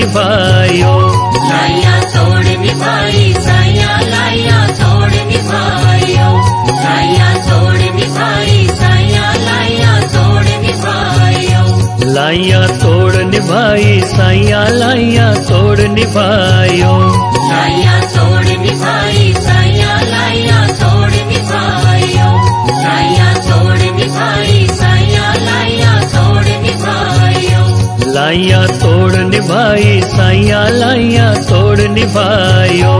निभायो लाया तोड़ निभाई साया लाया तोड़ निभायो लाया तोड़ निभाई साया लाया तोड़ निभायो लाइया तोड़ निभाई निभायो लाया तोड़ निभाई लाइया तोड़ निभाई साइया लाइया तोड़ निभायो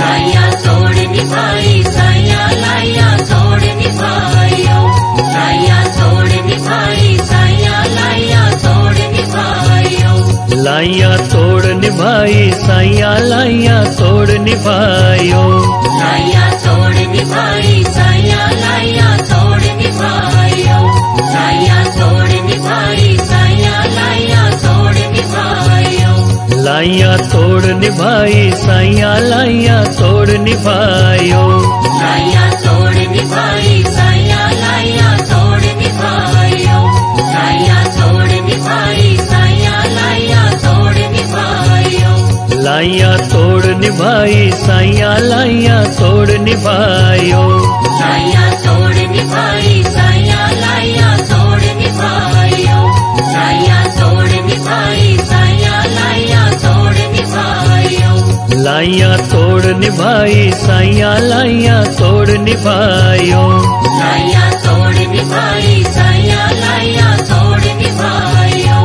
लाया तोड़ निभाई साया लाया तोड़ निभायो लाया तोड़ निभाई साया लाया तोड़ निभायो लाइया तोड़ निभाई साइया लाइया तोड़ निभायो लाया तोड़ निभाई साया लाया तोड़ निभायो लाइया तोड़ निभाई साइया लाइया तोड़ निभायो। लाया तोड़ निभाई साया लाया तोड़ निभायो। लाया तोड़ निभाई साया लाया तोड़ निभायो। लाइया तोड़ निभाई साइया लाइया तोड़ निभायो। लाया तोड़ निभाई लाइया तोड़ निभाई साइया लाइया तोड़ निभायो। लाया तोड़ निभाई साया लाया तोड़ निभायो।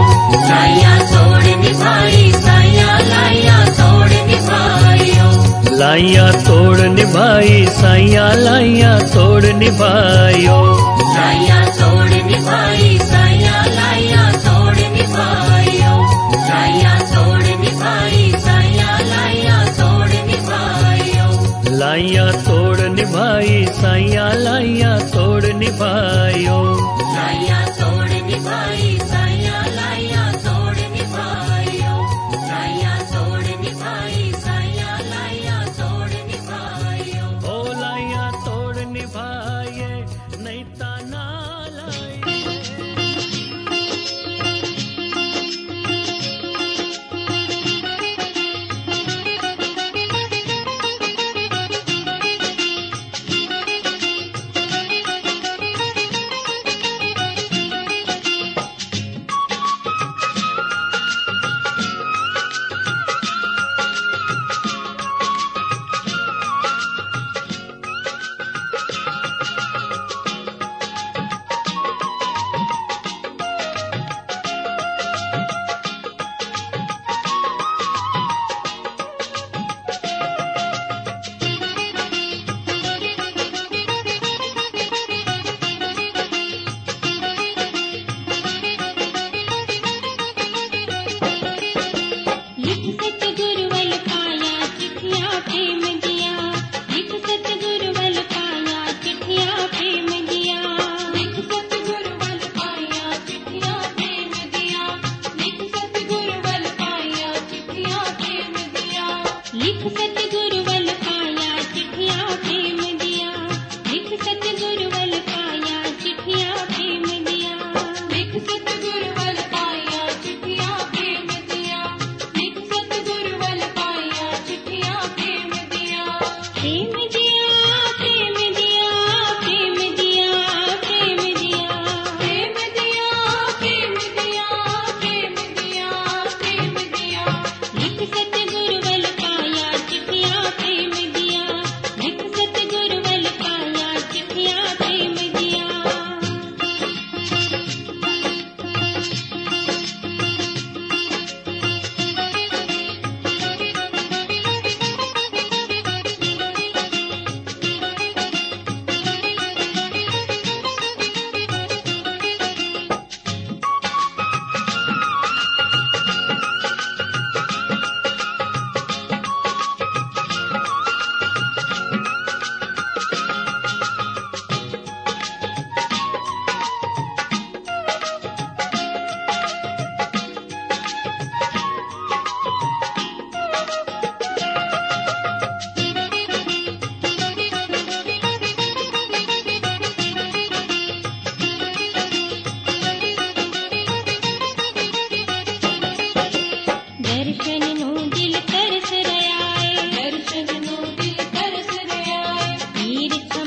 लाया तोड़ निभाई साया लाया तोड़ निभायो। लाइया तोड़ निभाई साइया लाइया तोड़ निभायो। जोड निभायो। இருக்கும்